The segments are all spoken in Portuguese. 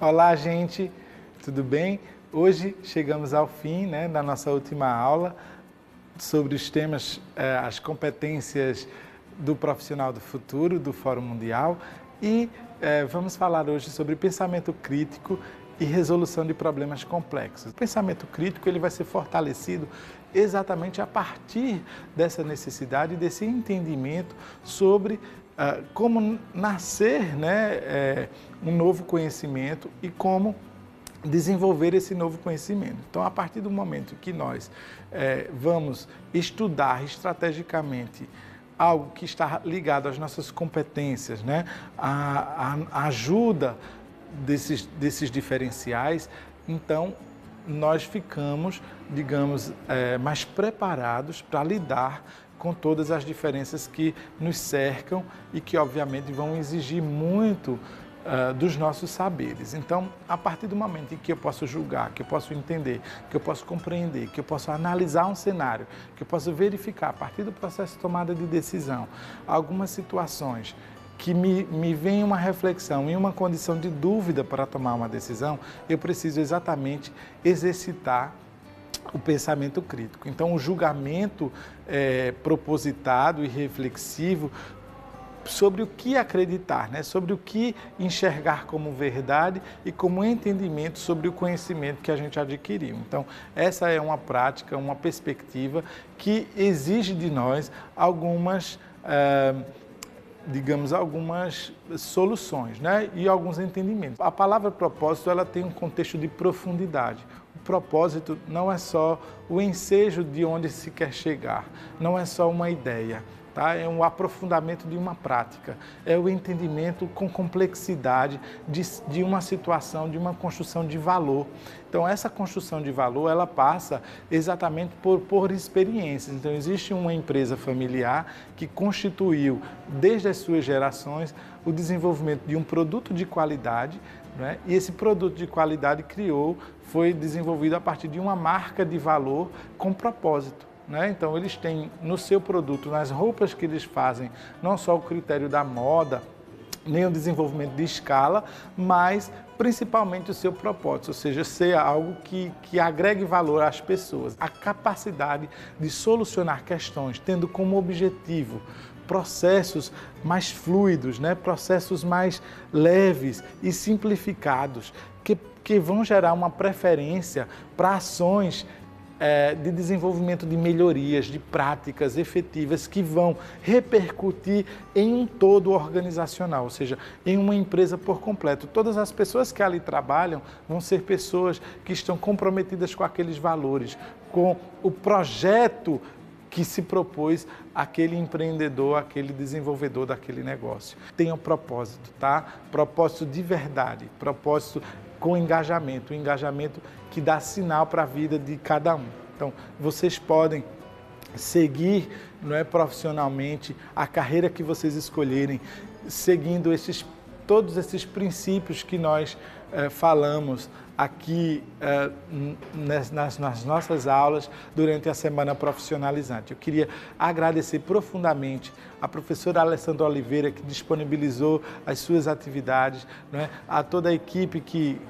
Olá, gente, tudo bem? Hoje chegamos ao fim né, da nossa última aula sobre os temas, eh, as competências do profissional do futuro, do Fórum Mundial, e eh, vamos falar hoje sobre pensamento crítico e resolução de problemas complexos. O pensamento crítico ele vai ser fortalecido exatamente a partir dessa necessidade, desse entendimento sobre como nascer né, é, um novo conhecimento e como desenvolver esse novo conhecimento. Então, a partir do momento que nós é, vamos estudar estrategicamente algo que está ligado às nossas competências, né, a ajuda desses, desses diferenciais, então nós ficamos, digamos, é, mais preparados para lidar com todas as diferenças que nos cercam e que, obviamente, vão exigir muito uh, dos nossos saberes. Então, a partir do momento em que eu posso julgar, que eu posso entender, que eu posso compreender, que eu posso analisar um cenário, que eu posso verificar, a partir do processo de tomada de decisão, algumas situações que me, me vem uma reflexão e uma condição de dúvida para tomar uma decisão, eu preciso exatamente exercitar o pensamento crítico. Então, o julgamento é, propositado e reflexivo sobre o que acreditar, né? sobre o que enxergar como verdade e como entendimento sobre o conhecimento que a gente adquiriu. Então, essa é uma prática, uma perspectiva que exige de nós algumas. Uh, digamos, algumas soluções né? e alguns entendimentos. A palavra propósito ela tem um contexto de profundidade. O propósito não é só o ensejo de onde se quer chegar, não é só uma ideia, Tá? É um aprofundamento de uma prática, é o entendimento com complexidade de, de uma situação, de uma construção de valor. Então, essa construção de valor, ela passa exatamente por, por experiências. Então, existe uma empresa familiar que constituiu, desde as suas gerações, o desenvolvimento de um produto de qualidade, né? e esse produto de qualidade criou, foi desenvolvido a partir de uma marca de valor com propósito. Né? Então, eles têm no seu produto, nas roupas que eles fazem, não só o critério da moda, nem o desenvolvimento de escala, mas principalmente o seu propósito, ou seja, ser algo que, que agregue valor às pessoas. A capacidade de solucionar questões, tendo como objetivo processos mais fluidos, né? processos mais leves e simplificados, que, que vão gerar uma preferência para ações é, de desenvolvimento de melhorias, de práticas efetivas que vão repercutir em um todo organizacional, ou seja, em uma empresa por completo. Todas as pessoas que ali trabalham vão ser pessoas que estão comprometidas com aqueles valores, com o projeto que se propôs aquele empreendedor, aquele desenvolvedor daquele negócio. Tenha um propósito, tá? Propósito de verdade, propósito com engajamento, um engajamento que dá sinal para a vida de cada um. Então, vocês podem seguir não é, profissionalmente a carreira que vocês escolherem, seguindo esses, todos esses princípios que nós eh, falamos aqui eh, nas, nas, nossas aulas durante a semana profissionalizante. Eu queria agradecer profundamente a professora Alessandra Oliveira que disponibilizou as suas atividades, é? a toda a equipe que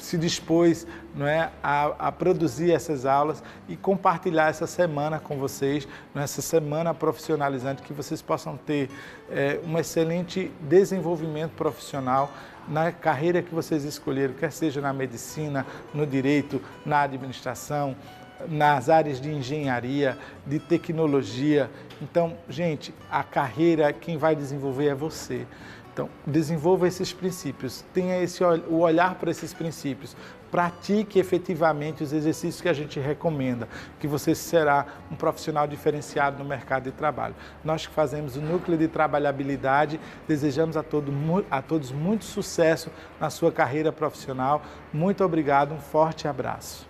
se dispôs não é, a, a, produzir essas aulas e compartilhar essa semana com vocês, não é, essa semana profissionalizante, que vocês possam ter é, um excelente desenvolvimento profissional na carreira que vocês escolheram, quer seja na medicina, no direito, na administração, nas áreas de engenharia, de tecnologia. Então, gente, a carreira quem vai desenvolver é você. Então, desenvolva esses princípios, tenha esse, o olhar para esses princípios, pratique efetivamente os exercícios que a gente recomenda, que você será um profissional diferenciado no mercado de trabalho. Nós que fazemos o núcleo de trabalhabilidade, desejamos a, todo, a todos muito sucesso na sua carreira profissional. Muito obrigado, um forte abraço.